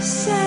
Say